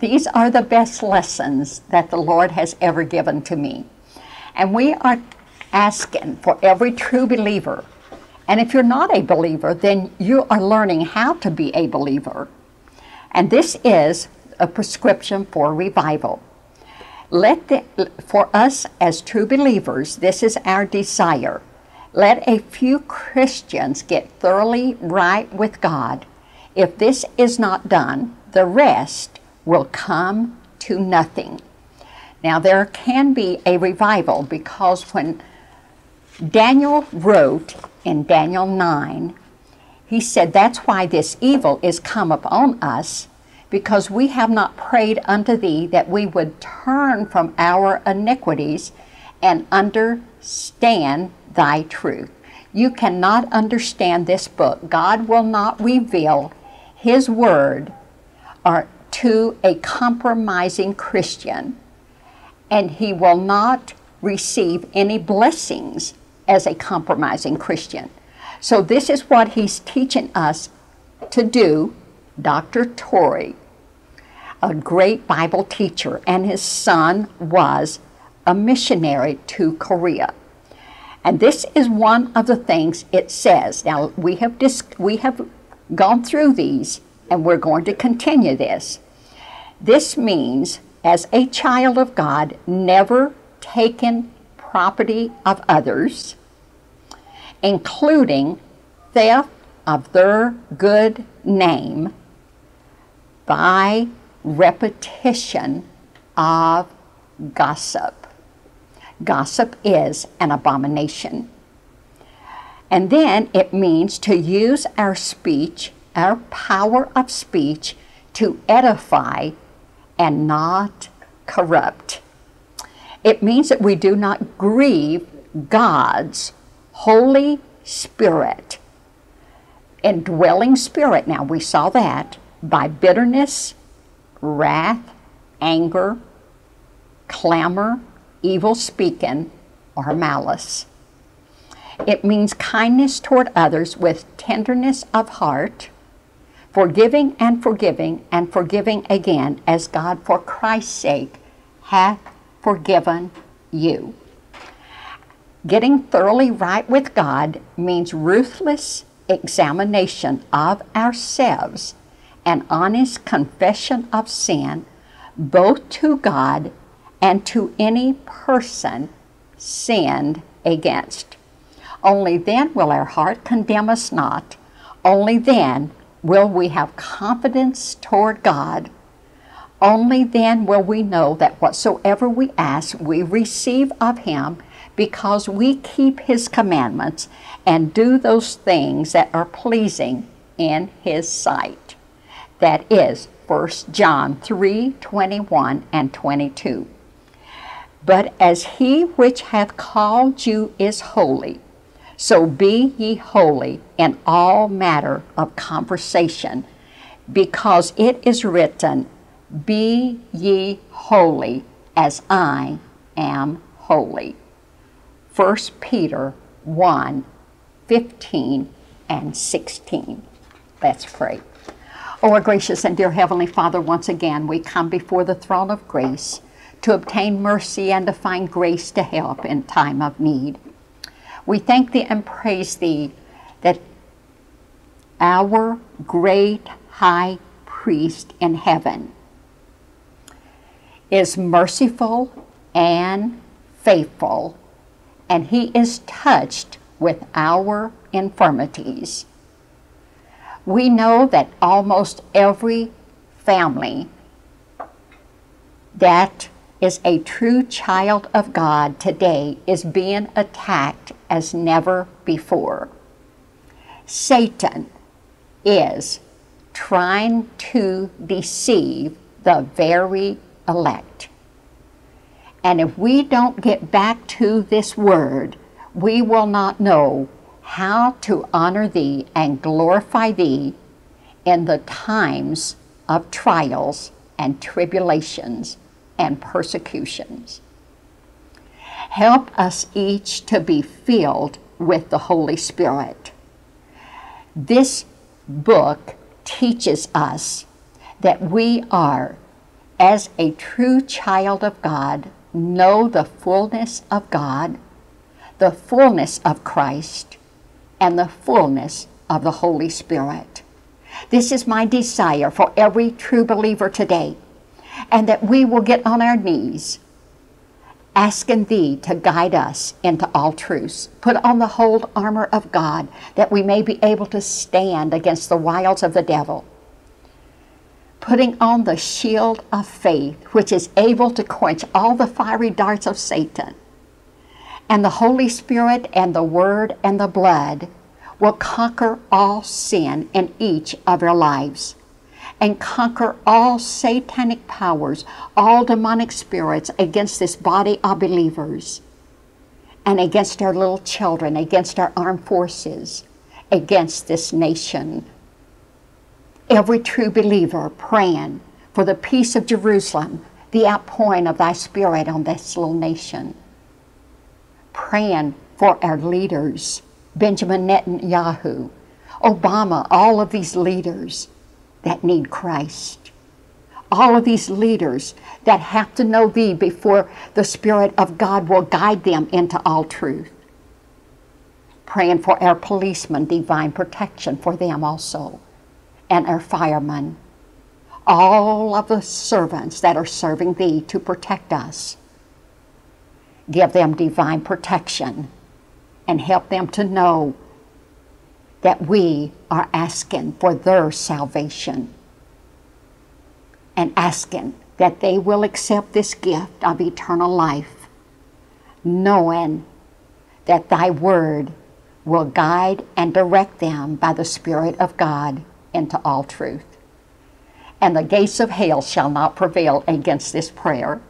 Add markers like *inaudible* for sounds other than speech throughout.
These are the best lessons that the Lord has ever given to me. And we are asking for every true believer. And if you're not a believer, then you are learning how to be a believer. And this is a prescription for revival. Let the, for us as true believers, this is our desire let a few Christians get thoroughly right with God. If this is not done, the rest will come to nothing. Now, there can be a revival because when Daniel wrote in Daniel 9, he said, That's why this evil is come upon us, because we have not prayed unto thee that we would turn from our iniquities and understand thy truth. You cannot understand this book. God will not reveal his word or to a compromising Christian, and he will not receive any blessings as a compromising Christian. So, this is what he's teaching us to do. Dr. Torrey, a great Bible teacher, and his son was a missionary to Korea. And this is one of the things it says. Now, we have, dis- we have gone through these, and we're going to continue this. This means, as a child of God, never taken property of others, including theft of their good name by repetition of gossip. Gossip is an abomination. And then it means to use our speech, our power of speech, to edify and not corrupt. It means that we do not grieve God's Holy Spirit, indwelling spirit. Now, we saw that by bitterness, wrath, anger, clamor, evil speaking, or malice. It means kindness toward others with tenderness of heart, forgiving and forgiving and forgiving again, as God for Christ's sake hath forgiven you. Getting thoroughly right with God means ruthless examination of ourselves and honest confession of sin, both to God and to any person sinned against. Only then will our heart condemn us not. Only then will we have confidence toward God. Only then will we know that whatsoever we ask, we receive of Him because we keep His commandments and do those things that are pleasing in His sight. That is 1 John 3 21 and 22. But as he which hath called you is holy, so be ye holy in all matter of conversation, because it is written, Be ye holy as I am holy. 1 Peter 1 15 and 16. Let's pray. Oh, our gracious and dear Heavenly Father, once again we come before the throne of grace to obtain mercy and to find grace to help in time of need. We thank thee and praise thee that our great high priest in heaven is merciful and faithful, and he is touched with our infirmities. We know that almost every family that is a true child of God today is being attacked as never before. Satan is trying to deceive the very elect. And if we don't get back to this word, we will not know how to honor thee and glorify thee in the times of trials and tribulations and persecutions. Help us each to be filled with the Holy Spirit. This book teaches us that we are, as a true child of God, know the fullness of God, the fullness of Christ, and the fullness of the Holy Spirit. This is my desire for every true believer today, and that we will get on our knees asking Thee to guide us into all truths. Put on the whole armor of God that we may be able to stand against the wiles of the devil. Putting on the shield of faith, which is able to quench all the fiery darts of Satan. And the Holy Spirit and the Word and the blood will conquer all sin in each of our lives and conquer all satanic powers, all demonic spirits against this body of believers and against our little children, against our armed forces, against this nation. Every true believer praying for the peace of Jerusalem, the outpouring of thy spirit on this little nation. Praying for our leaders, Benjamin Netanyahu, Obama, all of these leaders that need Christ. All of these leaders that have to know Thee before the Spirit of God will guide them into all truth. Praying for our policemen, divine protection for them also, and our firemen. All of the servants that are serving Thee to protect us. Give them divine protection and help them to know that we are asking for their salvation and asking that they will accept this gift of eternal life, knowing that thy word will guide and direct them by the Spirit of God into all truth. And the gates of hell shall not prevail against this prayer.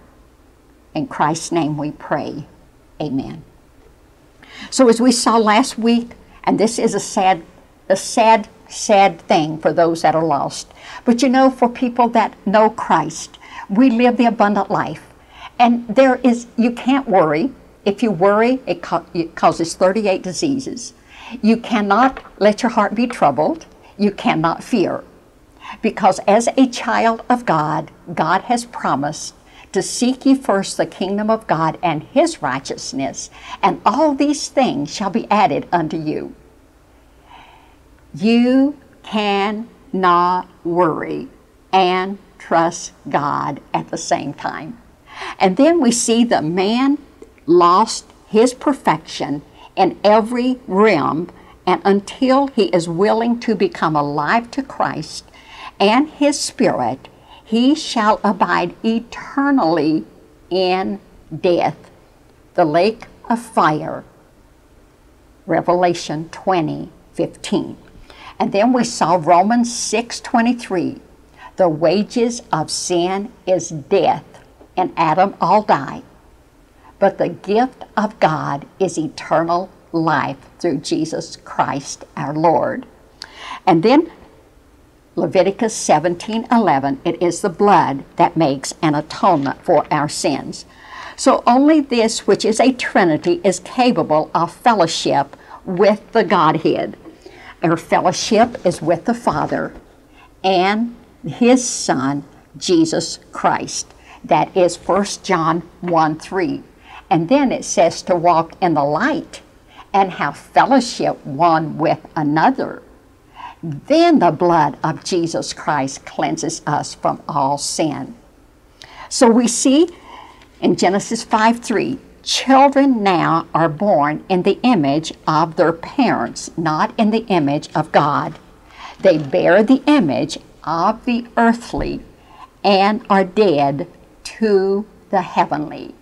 In Christ's name we pray. Amen. So, as we saw last week, and this is a sad, a sad, sad thing for those that are lost. But you know, for people that know Christ, we live the abundant life. And there is, you can't worry. If you worry, it, ca- it causes 38 diseases. You cannot let your heart be troubled. You cannot fear. Because as a child of God, God has promised to seek ye first the kingdom of God and his righteousness, and all these things shall be added unto you. You cannot worry and trust God at the same time. And then we see the man lost his perfection in every realm, and until he is willing to become alive to Christ and his spirit, he shall abide eternally in death, the lake of fire. Revelation 20 15. And then we saw Romans 6 23. The wages of sin is death, and Adam all died. But the gift of God is eternal life through Jesus Christ our Lord. And then Leviticus 17:11 it is the blood that makes an atonement for our sins. So only this which is a trinity is capable of fellowship with the Godhead. Our fellowship is with the Father and his Son Jesus Christ. That is 1 John 1 3. And then it says to walk in the light and have fellowship one with another then the blood of Jesus Christ cleanses us from all sin. So we see in Genesis 5 3, children now are born in the image of their parents, not in the image of God. They bear the image of the earthly and are dead to the heavenly.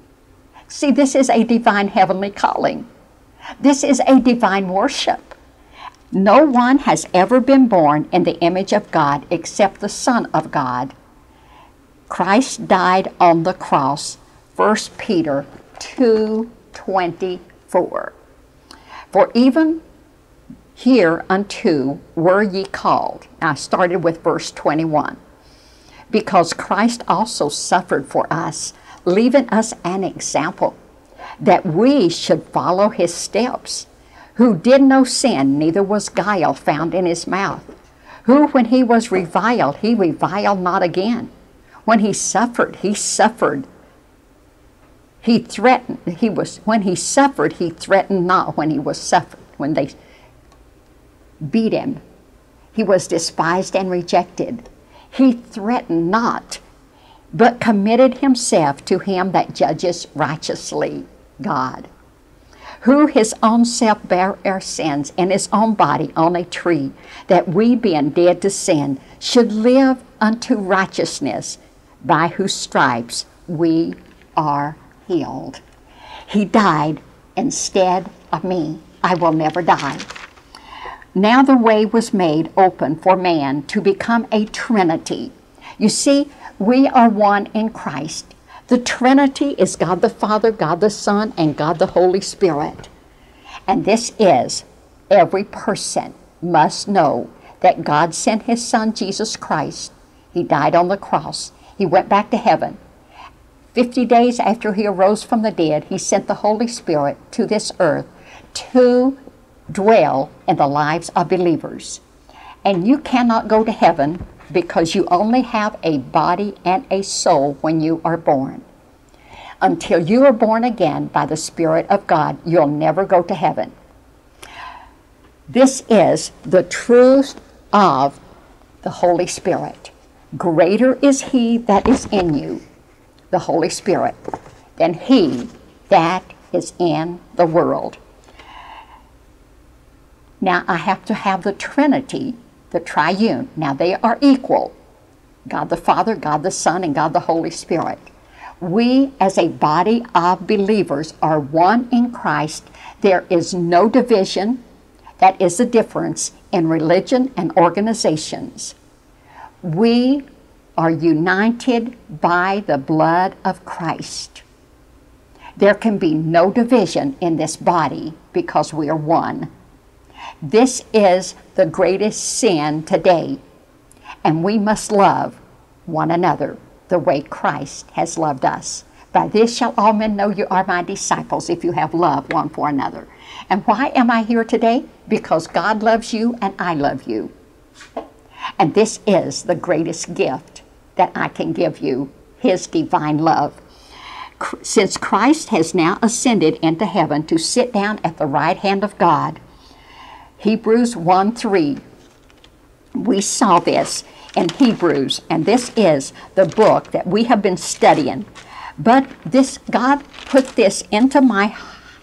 See, this is a divine heavenly calling. This is a divine worship. No one has ever been born in the image of God except the Son of God. Christ died on the cross, 1 Peter 2:24. For even here unto were ye called. I started with verse 21. Because Christ also suffered for us, leaving us an example that we should follow his steps who did no sin, neither was guile found in his mouth, who, when he was reviled, he reviled not again. When he suffered, he suffered. He threatened, he was, when he suffered, he threatened not when he was suffered, when they beat him. He was despised and rejected. He threatened not, but committed himself to him that judges righteously, God who his own self bare our sins in his own body on a tree, that we, being dead to sin, should live unto righteousness, by whose stripes we are healed. He died instead of me. I will never die. Now the way was made open for man to become a trinity. You see, we are one in Christ. The Trinity is God the Father, God the Son, and God the Holy Spirit. And this is every person must know that God sent His Son, Jesus Christ. He died on the cross, He went back to heaven. Fifty days after He arose from the dead, He sent the Holy Spirit to this earth to dwell in the lives of believers. And you cannot go to heaven because you only have a body and a soul when you are born. Until you are born again by the Spirit of God, you'll never go to heaven. This is the truth of the Holy Spirit. Greater is He that is in you, the Holy Spirit, than He that is in the world. Now I have to have the Trinity the triune. Now they are equal God the Father, God the Son, and God the Holy Spirit. We, as a body of believers, are one in Christ. There is no division. That is the difference in religion and organizations. We are united by the blood of Christ. There can be no division in this body because we are one. This is the greatest sin today, and we must love one another the way Christ has loved us. By this shall all men know you are my disciples if you have love one for another. And why am I here today? Because God loves you and I love you. And this is the greatest gift that I can give you His divine love. Since Christ has now ascended into heaven to sit down at the right hand of God, Hebrews 1 3. We saw this in Hebrews, and this is the book that we have been studying. But this God put this into my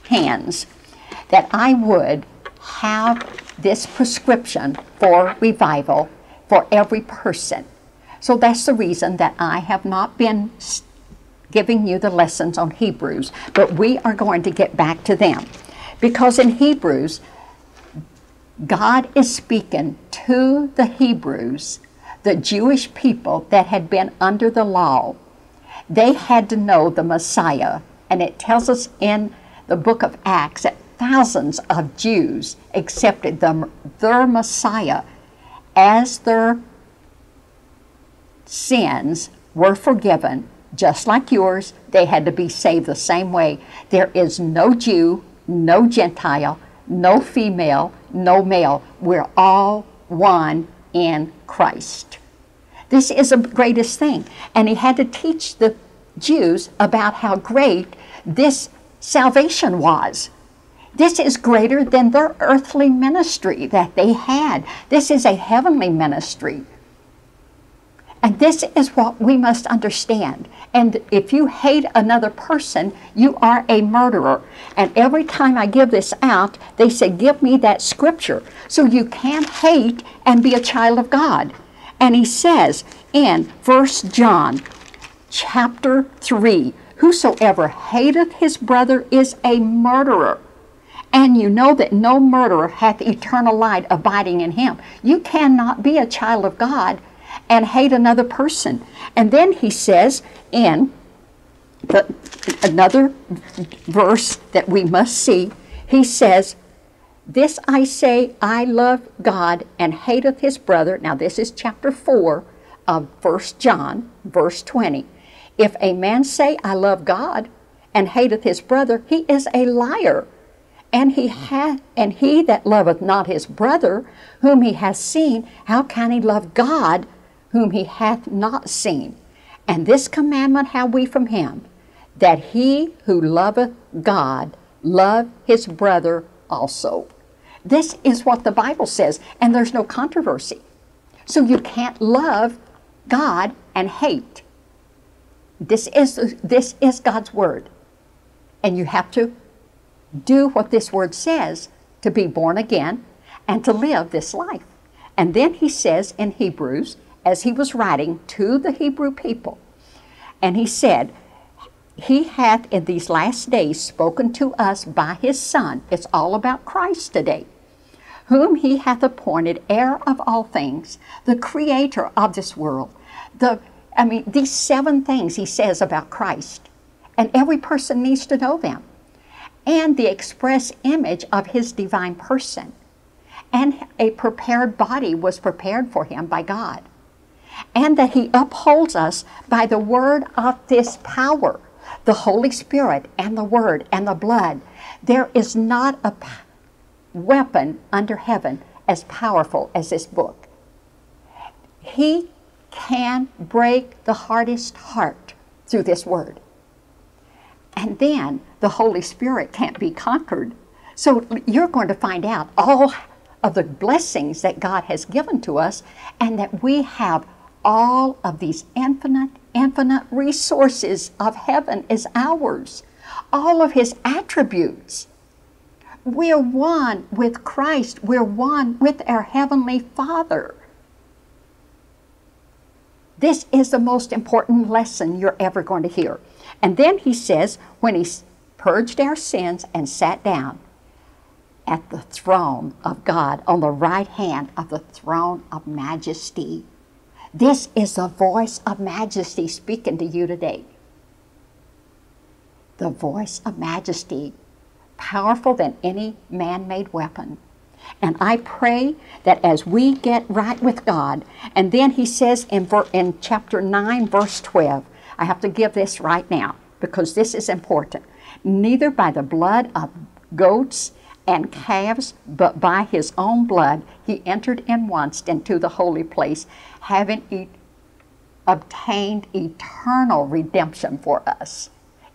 hands that I would have this prescription for revival for every person. So that's the reason that I have not been giving you the lessons on Hebrews, but we are going to get back to them. Because in Hebrews, God is speaking to the Hebrews, the Jewish people that had been under the law. They had to know the Messiah. And it tells us in the book of Acts that thousands of Jews accepted their Messiah as their sins were forgiven, just like yours. They had to be saved the same way. There is no Jew, no Gentile, no female, no male. We're all one in Christ. This is the greatest thing. And he had to teach the Jews about how great this salvation was. This is greater than their earthly ministry that they had. This is a heavenly ministry. And this is what we must understand. And if you hate another person, you are a murderer. And every time I give this out, they say, Give me that scripture. So you can't hate and be a child of God. And he says in 1 John chapter 3 Whosoever hateth his brother is a murderer. And you know that no murderer hath eternal life abiding in him. You cannot be a child of God and hate another person. And then he says in the, another verse that we must see, he says, This I say, I love God and hateth his brother. Now, this is chapter 4 of 1 John, verse 20. If a man say, I love God and hateth his brother, he is a liar. And he hath, and he that loveth not his brother, whom he hath seen, how can he love God, whom he hath not seen? And this commandment have we from him, that he who loveth God love his brother also. This is what the Bible says, and there's no controversy. So you can't love God and hate. This is, this is God's word. And you have to do what this word says to be born again and to live this life. And then he says in Hebrews, as he was writing to the Hebrew people, and he said, He hath in these last days spoken to us by his Son. It's all about Christ today whom he hath appointed heir of all things, the creator of this world. The, I mean, these seven things he says about Christ, and every person needs to know them. And the express image of his divine person. And a prepared body was prepared for him by God. And that he upholds us by the word of this power, the Holy Spirit and the Word and the blood. There is not a weapon under heaven as powerful as this book. He can break the hardest heart through this word. And then the Holy Spirit can't be conquered. So you're going to find out all of the blessings that God has given to us and that we have all of these infinite, infinite resources of heaven is ours. All of his attributes we're one with Christ. We're one with our Heavenly Father. This is the most important lesson you're ever going to hear. And then he says, when he purged our sins and sat down at the throne of God, on the right hand of the throne of majesty. This is the voice of majesty speaking to you today. The voice of majesty powerful than any man made weapon. And I pray that as we get right with God, and then he says in, in chapter 9, verse 12, I have to give this right now because this is important. Neither by the blood of goats and calves, but by his own blood he entered in once into the holy place, having e- obtained eternal redemption for us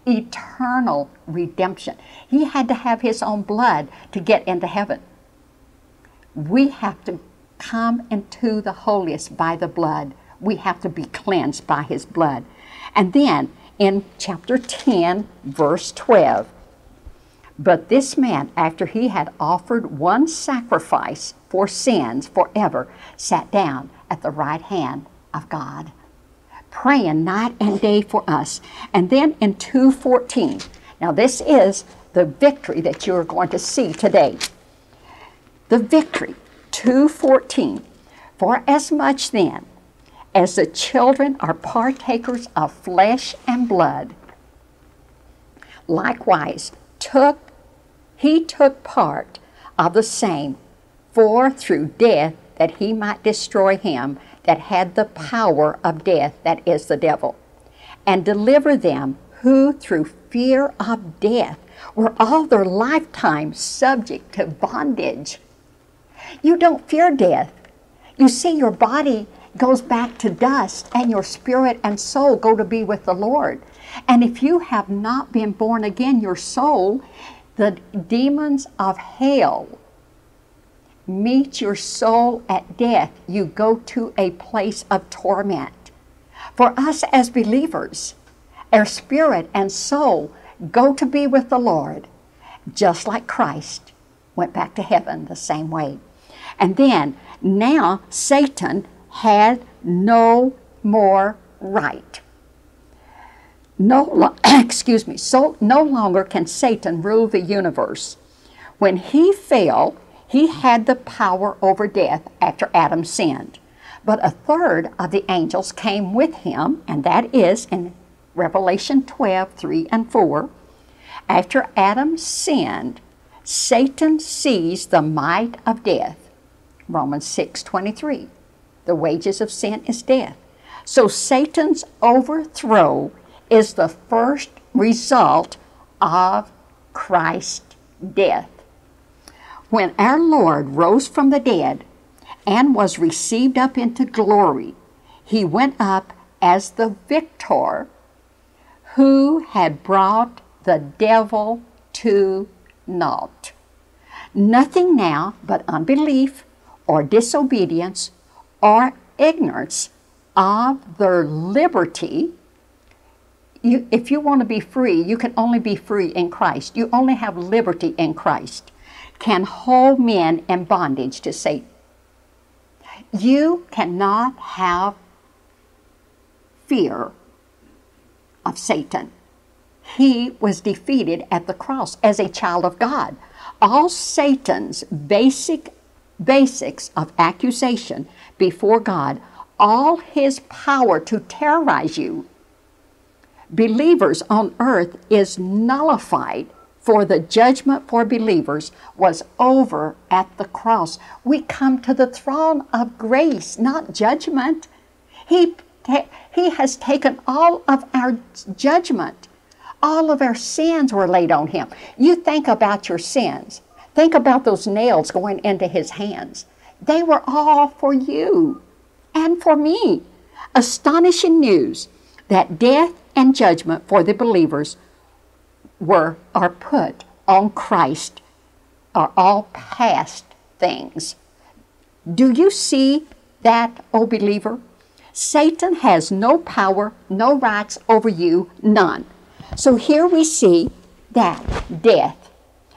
eternal redemption. He had to have his own blood to get into heaven. We have to come into the holiest by the blood. We have to be cleansed by his blood. And then in chapter 10, verse 12, but this man, after he had offered one sacrifice for sins forever, sat down at the right hand of God praying night and day for us. And then in 2:14. Now this is the victory that you're going to see today. The victory 2:14. For as much then as the children are partakers of flesh and blood, likewise took he took part of the same, for through death that he might destroy him that had the power of death, that is the devil, and deliver them who through fear of death were all their lifetime subject to bondage. You don't fear death. You see, your body goes back to dust, and your spirit and soul go to be with the Lord. And if you have not been born again, your soul, the demons of hell meet your soul at death, you go to a place of torment. For us as believers, our spirit and soul go to be with the Lord, just like Christ went back to heaven the same way. And then, now Satan had no more right. No, *clears throat* excuse me, so no longer can Satan rule the universe. When he fell, he had the power over death after Adam sinned. But a third of the angels came with him, and that is in Revelation 12 3 and 4. After Adam sinned, Satan seized the might of death. Romans 6 23. The wages of sin is death. So Satan's overthrow is the first result of Christ's death. when our Lord rose from the dead and was received up into glory, he went up as the victor who had brought the devil to naught. Nothing now but unbelief or disobedience or ignorance of their liberty. You, if you want to be free, you can only be free in Christ. You only have liberty in Christ. Can hold men in bondage to Satan. You cannot have fear of Satan. He was defeated at the cross as a child of God. All Satan's basic basics of accusation before God, all his power to terrorize you, believers on earth is nullified for the judgment for believers was over at the cross. We come to the throne of grace, not judgment. He, he has taken all of our judgment. All of our sins were laid on him. You think about your sins. Think about those nails going into his hands. They were all for you and for me. Astonishing news that death and judgment for the believers were are put on Christ are all past things. Do you see that, O believer? Satan has no power, no rights over you, none. So here we see that death.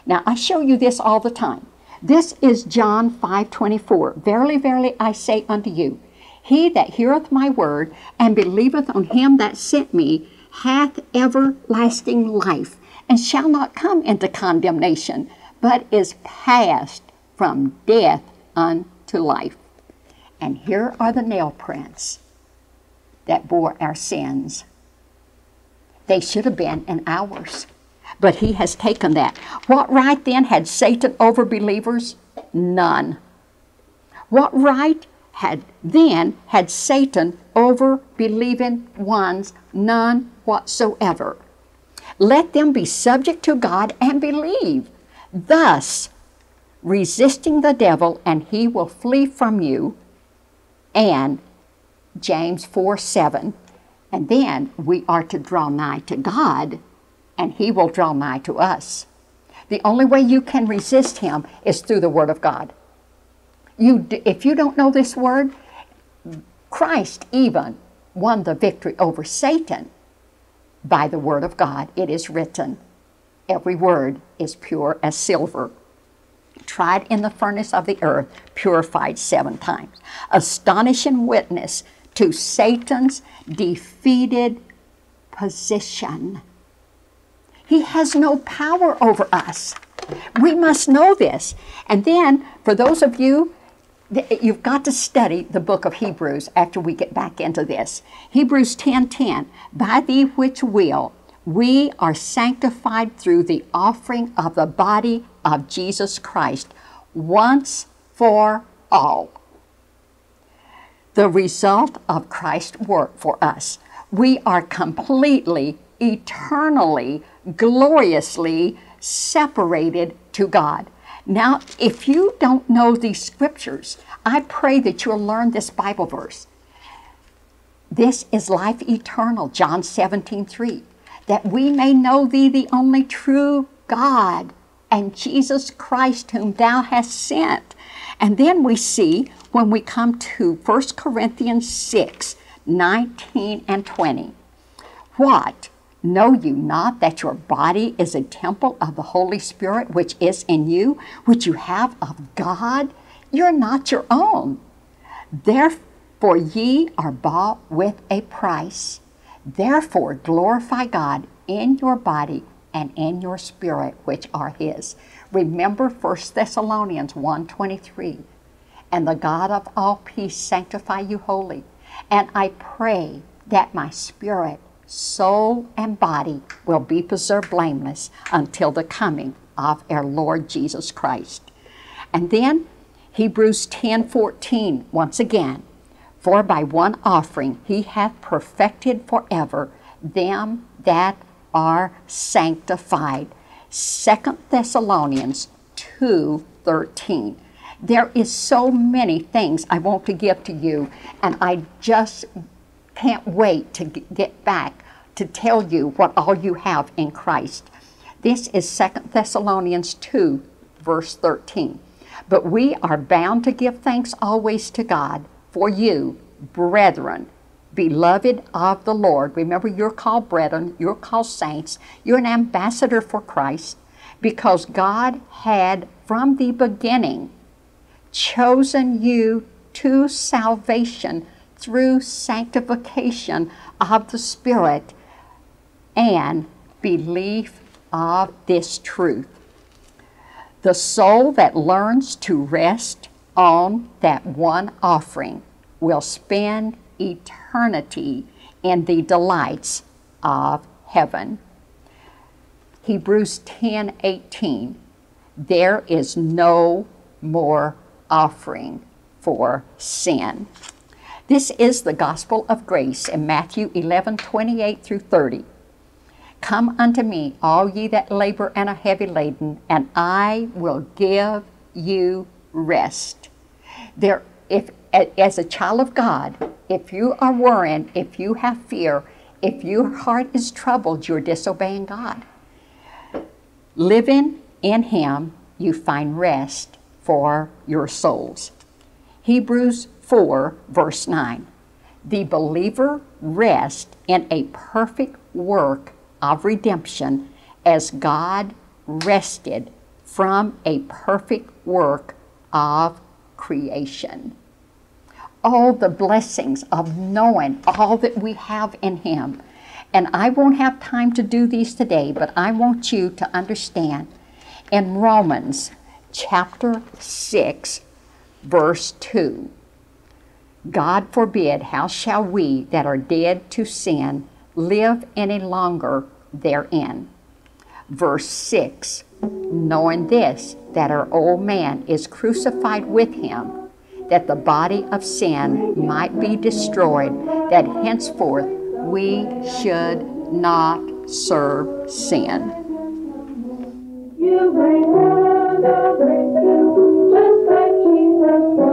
Now I show you this all the time. This is John 5:24. Verily, verily, I say unto you, he that heareth my word and believeth on him that sent me hath everlasting life, and shall not come into condemnation, but is passed from death unto life. And here are the nail prints that bore our sins. They should have been in ours. But he has taken that. What right then had Satan over believers? None. What right had then had Satan over believing ones? None whatsoever. Let them be subject to God and believe. Thus, resisting the devil, and he will flee from you. And James 4 7. And then we are to draw nigh to God, and he will draw nigh to us. The only way you can resist him is through the Word of God. You, if you don't know this Word, Christ even won the victory over Satan by the Word of God. It is written. Every word is pure as silver, tried in the furnace of the earth, purified seven times. Astonishing witness to Satan's defeated position. He has no power over us. We must know this. And then, for those of you you've got to study the book of Hebrews after we get back into this. Hebrews 10:10, 10, 10, by the which will we are sanctified through the offering of the body of Jesus Christ once for all. The result of Christ's work for us. We are completely, eternally, gloriously separated to God. Now, if you don't know these scriptures, I pray that you'll learn this Bible verse. This is life eternal, John 17, 3, that we may know thee, the only true God, and Jesus Christ, whom thou hast sent. And then we see when we come to 1 Corinthians 6, 19 and 20. What? Know you not that your body is a temple of the Holy Spirit which is in you, which you have of God? You're not your own. Therefore ye are bought with a price. Therefore glorify God in your body and in your spirit which are his. Remember 1 Thessalonians 1:23. And the God of all peace sanctify you wholly. And I pray that my spirit soul, and body will be preserved blameless until the coming of our Lord Jesus Christ. And then Hebrews 10 14, once again, for by one offering he hath perfected forever them that are sanctified. 2 Thessalonians 2 13. There is so many things I want to give to you, and I just can't wait to get back to tell you what all you have in Christ. This is 2 Thessalonians 2, verse 13. But we are bound to give thanks always to God for you, brethren, beloved of the Lord. Remember, you're called brethren, you're called saints, you're an ambassador for Christ, because God had from the beginning chosen you to salvation through sanctification of the Spirit and belief of this truth. The soul that learns to rest on that one offering will spend eternity in the delights of heaven. Hebrews 10:18 There is no more offering for sin. This is the gospel of grace in Matthew 11:28 through 30. Come unto me, all ye that labor and are heavy laden, and I will give you rest. There, if as a child of God, if you are worrying, if you have fear, if your heart is troubled, you're disobeying God. Living in Him, you find rest for your souls. Hebrews 4, verse 9. The believer rests in a perfect work of redemption as God rested from a perfect work of creation all the blessings of knowing all that we have in Him. And I won't have time to do these today, but I want you to understand in Romans chapter 6, verse 2 God forbid, how shall we that are dead to sin live any longer therein? Verse 6 Knowing this, that our old man is crucified with him that the body of sin might be destroyed, that henceforth we should not serve sin. You bring just like Jesus